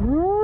Woo!